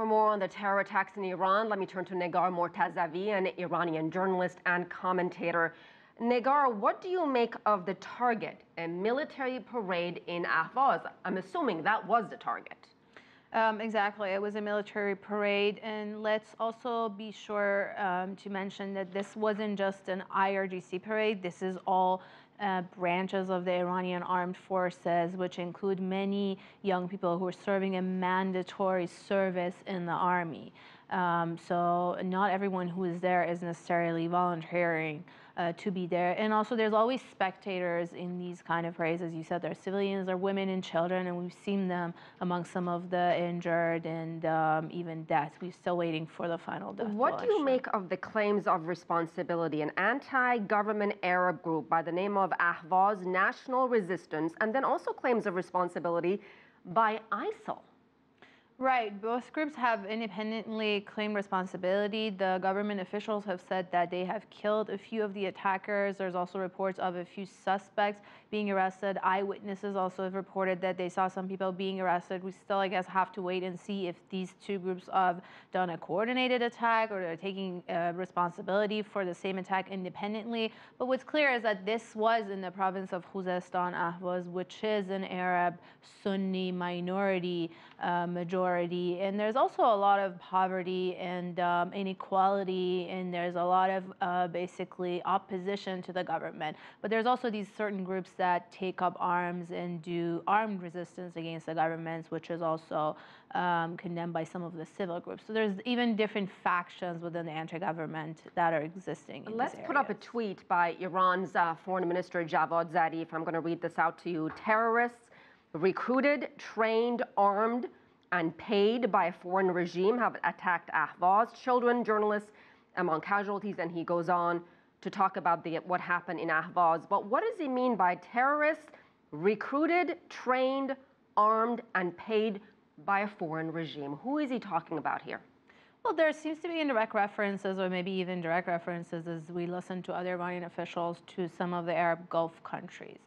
For more on the terror attacks in Iran, let me turn to Negar Mortazavi, an Iranian journalist and commentator. Negar, what do you make of the target, a military parade in Ahvaz? I'm assuming that was the target. Um, exactly. It was a military parade. And let's also be sure um, to mention that this wasn't just an IRGC parade. This is all uh, branches of the Iranian armed forces, which include many young people who are serving a mandatory service in the army. Um, so not everyone who is there is necessarily volunteering uh, to be there. And also there's always spectators in these kind of parades. As you said, there are civilians, there are women and children, and we've seen them among some of the injured and um, even deaths. We're still waiting for the final death. What do you make of the claims of responsibility? An anti-government Arab group by the name of Ahvaz National Resistance, and then also claims of responsibility by ISIL. Right. Both groups have independently claimed responsibility. The government officials have said that they have killed a few of the attackers. There's also reports of a few suspects being arrested. Eyewitnesses also have reported that they saw some people being arrested. We still, I guess, have to wait and see if these two groups have done a coordinated attack or they're taking uh, responsibility for the same attack independently. But what's clear is that this was in the province of Khuzestan Ahvaz, which is an Arab Sunni minority uh, majority and there's also a lot of poverty and um, inequality, and there's a lot of uh, basically opposition to the government. But there's also these certain groups that take up arms and do armed resistance against the governments, which is also um, condemned by some of the civil groups. So there's even different factions within the anti-government that are existing. Let's put up a tweet by Iran's uh, Foreign Minister Javad Zarif. I'm going to read this out to you. Terrorists recruited, trained, armed and paid by a foreign regime have attacked Ahvaz, children, journalists among casualties, and he goes on to talk about the, what happened in Ahvaz. But what does he mean by terrorists recruited, trained, armed, and paid by a foreign regime? Who is he talking about here? Well, there seems to be indirect references, or maybe even direct references, as we listen to other Iranian officials, to some of the Arab Gulf countries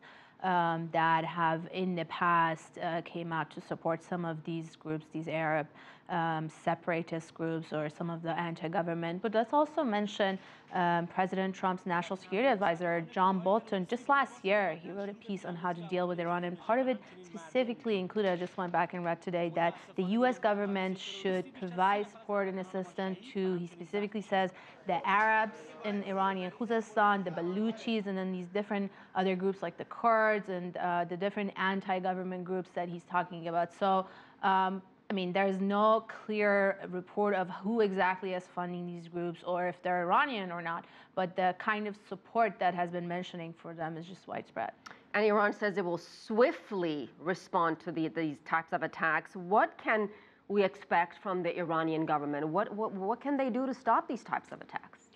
um, that have in the past uh, came out to support some of these groups, these Arab um, separatist groups or some of the anti-government. But let's also mention um, President Trump's national security advisor, John Bolton. Just last year, he wrote a piece on how to deal with Iran, and part of it specifically included, I just went back and read today, that the U.S. government should provide support and assistance to, he specifically says, the Arabs in Iranian Khuzestan, the Baluchis, and then these different other groups like the Kurds and uh, the different anti-government groups that he's talking about. So um, I mean, there's no clear report of who exactly is funding these groups or if they're Iranian or not, but the kind of support that has been mentioning for them is just widespread. And Iran says it will swiftly respond to the, these types of attacks. What can we expect from the Iranian government? What, what, what can they do to stop these types of attacks?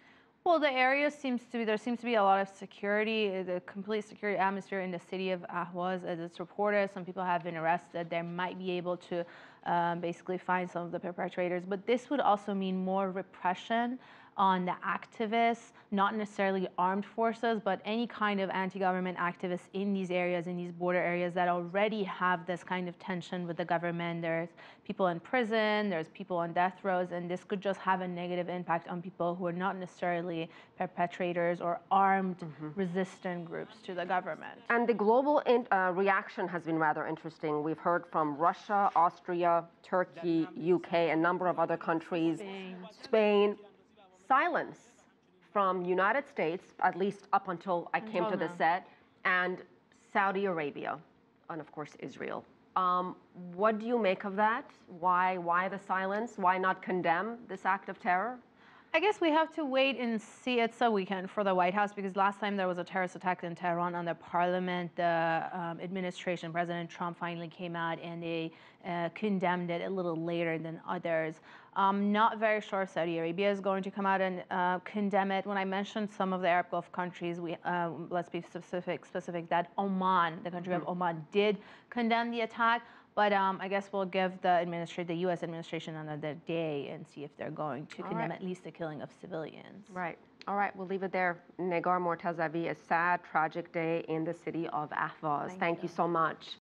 Well, the area seems to be, there seems to be a lot of security, the complete security atmosphere in the city of Ahvaz, as it's reported. Some people have been arrested. They might be able to um, basically find some of the perpetrators. But this would also mean more repression on the activists, not necessarily armed forces, but any kind of anti-government activists in these areas, in these border areas that already have this kind of tension with the government. There's people in prison, there's people on death rows, and this could just have a negative impact on people who are not necessarily perpetrators or armed mm -hmm. resistant groups to the government. And the global in, uh, reaction has been rather interesting. We've heard from Russia, Austria, Turkey, UK, a number of other countries, Spain, Spain silence from United States, at least up until I came to the set, and Saudi Arabia, and of course Israel. Um, what do you make of that? Why, why the silence? Why not condemn this act of terror? I guess we have to wait and see. It's a weekend for the White House because last time there was a terrorist attack in Tehran on the parliament, the um, administration, President Trump finally came out and they uh, condemned it a little later than others. I'm not very sure Saudi Arabia is going to come out and uh, condemn it. When I mentioned some of the Arab Gulf countries, we uh, let's be specific, specific that Oman, the country of Oman, did condemn the attack. But um, I guess we'll give the administration, the U.S. administration another day and see if they're going to All condemn right. at least the killing of civilians. Right. All right, we'll leave it there. Negar Mortazavi, a sad, tragic day in the city of Ahvaz. Thank, Thank you. you so much.